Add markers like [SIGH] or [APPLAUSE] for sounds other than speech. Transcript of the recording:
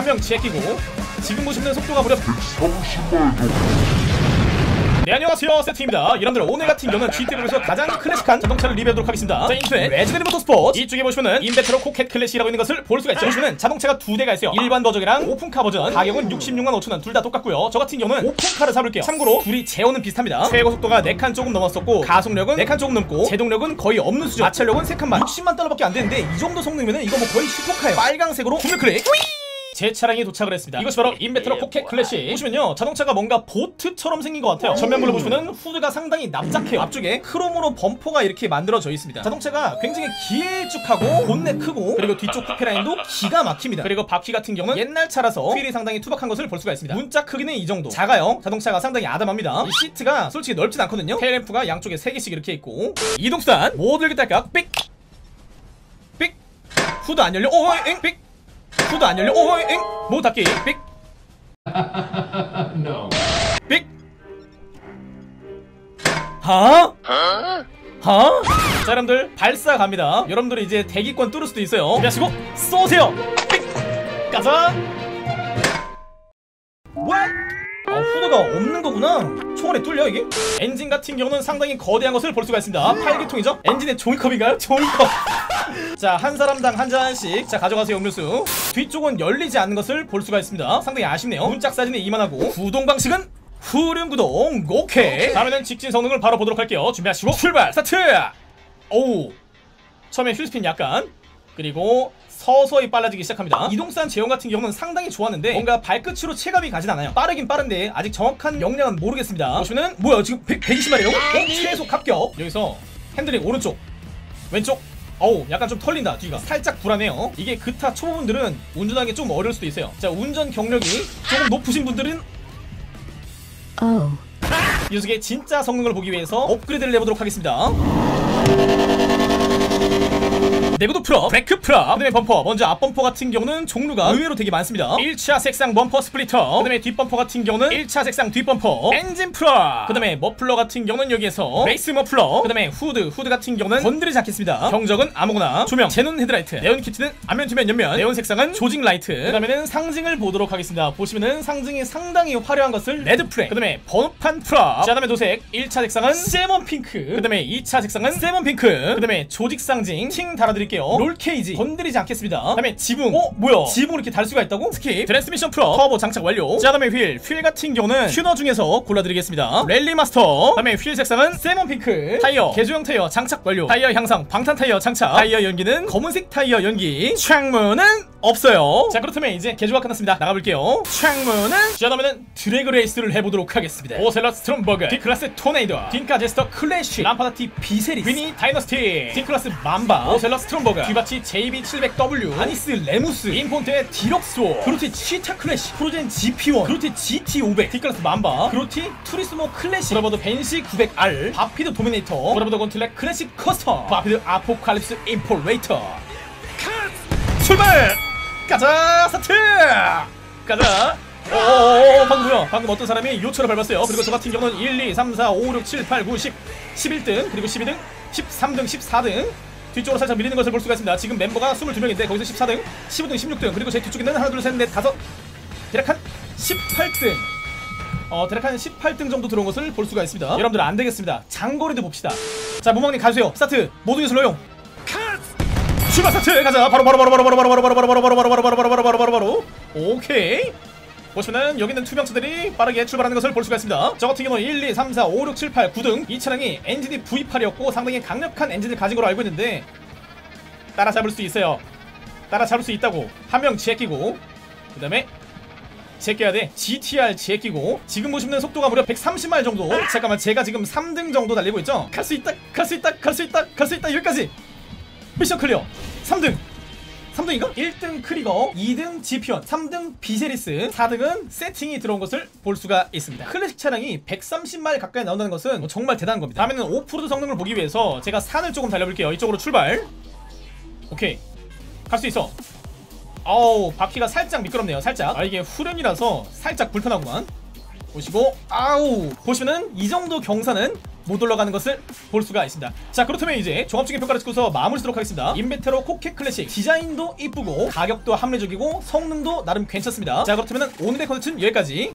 한명 제끼고 지금 보시는 속도가 무려 30마일 정도 네 안녕하세요. 세팅입니다. 여러분들 오늘 같은 경우는 GTA에서 가장 클래식한 자동차를 리뷰하도록 하겠습니다. 자 인투의 Legendary Motorsport. 이쪽에 보시면은 Invetero Coquette Classic이라고 있는 것을 볼 수가 있죠. 보시면은 자동차가 두 대가 있어요. 일반 버전이랑 오픈카 버전. 가격은 66만 5천원. 둘 다 똑같고요. 저 같은 경우는 오픈카를 사볼게요. 참고로 둘이 제원은 비슷합니다. 최고 속도가 4칸 조금 넘었었고 가속력은 4칸 조금 넘고 제동력은 거의 없는 수준. 마찰력은 3칸 반 60만 달러밖에 안 되는데 이 정도 성능이면은 이거 뭐 거의 슈퍼카예요. 빨강색으로 구매 클릭 제 차량이 도착을 했습니다. 이것이 바로 Invetero Coquette Classic. 보시면요, 자동차가 뭔가 보트처럼 생긴 것 같아요. 전면부를 보시면은 후드가 상당히 납작해요. 앞쪽에 크롬으로 범퍼가 이렇게 만들어져 있습니다. 자동차가 굉장히 길쭉하고 본넷 크고 그리고 뒤쪽 쿠페 라인도 기가 막힙니다. 그리고 바퀴 같은 경우는 옛날 차라서 휠이 상당히 투박한 것을 볼 수가 있습니다. 문짝 크기는 이 정도. 작아요. 자동차가 상당히 아담합니다. 이 시트가 솔직히 넓진 않거든요. 테일램프가 양쪽에 3개씩 이렇게 있고 이동수단 뭐 들겠달까? 삑! 삑! 후드 안 열려? 오, 엥? 삑! 후드 안 열려? 오, 엥? 뭐 닫기? 삑! [LAUGHS] 삑! 하? 하? 자 여러분들 발사 갑니다 여러분들이 이제 대기권 뚫을 수도 있어요 준비하시고 쏘세요 삑! 가자 What? 어, 후드가 없는 거구나. 총알에 뚫려 이게? 엔진 같은 경우는 상당히 거대한 것을 볼 수가 있습니다. 8기통이죠? 엔진의 종이컵인가요? 종이컵. 자, 한 사람당 한 잔씩. 자, 가져가세요 음료수. 뒤쪽은 열리지 않는 것을 볼 수가 있습니다. 상당히 아쉽네요. 문짝 사진은 이만하고 구동 방식은 후륜 구동. 오케이. 다음에는 직진 성능을 바로 보도록 할게요. 준비하시고 출발. 스타트. 오우. 처음에 wheel spin 약간. 그리고 서서히 빨라지기 시작합니다. 이동산 제원 같은 경우는 상당히 좋았는데 뭔가 발끝으로 체감이 가진 않아요. 빠르긴 빠른데 아직 정확한 역량은 모르겠습니다. 보시면은 뭐야 지금 100, 120마일이요? 어? 최소 합격. 여기서 핸들링 오른쪽, 왼쪽. 어우 약간 좀 털린다 뒤가. 살짝 불안해요. 이게 그타 초보분들은 운전하기 좀 어려울 수도 있어요. 자 운전 경력이 조금 높으신 분들은 Oh. 이 녀석의 진짜 성능을 보기 위해서 업그레이드를 해보도록 하겠습니다 내구도 full up, 브레이크 full up, 그 다음에 범퍼 먼저 앞범퍼 같은 경우는 종류가 의외로 되게 많습니다. 1차 색상 범퍼 splitter 그 다음에 뒷범퍼 같은 경우는 1차 색상 뒷범퍼 엔진 full up 그 다음에 머플러 같은 경우는 여기에서 레이스 머플러 그 다음에 후드, 후드 같은 경우는 건드리지 않겠습니다. 경적은 아무거나 조명, 제논 헤드라이트 네온 키트는 앞면 뒤면 옆면 네온 색상은 조직 라이트. 그 다음에는 상징을 보도록 하겠습니다. 보시면은 상징이 상당히 화려한 것을 red 프레 그 다음에 번호판 풀업. 자 다음에 도색 1차 색상은 salmon pink 그 다음에 2차 색상은 salmon pink 그 다음에 조직 상징 팅 달아드릴게요 roll cage. 건드리지 않겠습니다. 그 다음에 지붕. 어 뭐야? 지붕 이렇게 달 수가 있다고? skip. 트랜스미션 풀업. 터보 장착 완료. 자 다음에 휠. 휠 같은 경우는 튜너 중에서 골라드리겠습니다. 랠리 마스터. 그 다음에 휠 색상은 salmon pink. 타이어. 개조형 타이어 장착 완료. 타이어 향상 방탄 타이어 장착. 타이어 연기는 검은색 타이어 연기. 창문은 없어요. 자 그렇다면 이제 개조가 끝났습니다. 나가볼게요. 창문은 자 다음에는 drag race를 해보도록 하겠습니다. 오셀러 스트롬버그 D클래스 토네이도 딘카 제스터 클래시 람파다티 비세리스 위니 다이너스티 D클래스 맘바 오셀러 스트롬버그 뒤바치 JB700W 아니스 레무스 인폰트의 디럭스워 그로티 치타 클래시 프로젠 GP1 그로티 GT500 D클래스 맘바 그로티 투리스모 클래시 브라보드 벤시 900R 바피드 도미네이터 브라보드 건틀렉 클래식 커스텀 바피드 아포칼립스 임포레이터. 출발! 가자 스타트! 가자. 오오오 방금 뭐야 방금 어떤 사람이 요철을 밟았어요. 그리고 저 같은 경우는 1, 2, 3, 4, 5, 6, 7, 8, 9, 10 11등 그리고 12등 13등 14등 뒤쪽으로 살짝 밀리는 것을 볼 수가 있습니다. 지금 멤버가 22명인데 거기서 14등 15등 16등 그리고 제 뒤쪽에는 하나 둘 셋 넷 다섯 대략 한 18등. 어 대략 한 18등 정도 들어온 것을 볼 수가 있습니다. 여러분들 안 되겠습니다. 장거리도 봅시다. 자 모방님 가주세요. 스타트. 모든 기술 허용 출발 스타트 가자 바로 바로 바로 바로 바로 바로 바로 바로 바로 바로 바로 바로 바로 바로 바로 바로 바로 바로 오케이 보시면은 여기 있는 투명차들이 빠르게 출발하는 것을 볼 수가 있습니다 저 같은 경우는 1, 2, 3, 4, 5, 6, 7, 8, 9등 이 차량이 엔진이 V8이었고 상당히 강력한 엔진을 가진 걸로 알고 있는데 따라잡을 수 있어요 따라잡을 수 있다고 한명 제끼고 그 다음에 제껴야 돼 GTR 제끼고 지금 보시면 속도가 무려 130마일 정도 잠깐만 제가 지금 3등 정도 달리고 있죠 갈 수 있다 갈 수 있다 갈 수 있다 갈 수 있다 여기까지 mission clear 3등. 3등인가? 1등 크리거 2등 지피온 3등 비세리스 4등은 세팅이 들어온 것을 볼 수가 있습니다. 클래식 차량이 130마일 가까이 나온다는 것은 뭐 정말 대단한 겁니다. 다음에는 오프로드 성능을 보기 위해서 제가 산을 조금 달려볼게요. 이쪽으로 출발. 오케이. 갈 수 있어. 어우 바퀴가 살짝 미끄럽네요 살짝. 아 이게 후륜이라서 살짝 불편하구만 보시고 아우 보시면은 이 정도 경사는 못 올라가는 것을 볼 수가 있습니다. 자 그렇다면 이제 종합적인 평가를 듣고서 마무리 쓰도록 하겠습니다. 인베테로 코켓 클래식. 디자인도 이쁘고 가격도 합리적이고 성능도 나름 괜찮습니다. 자 그렇다면 오늘의 컨텐츠는 여기까지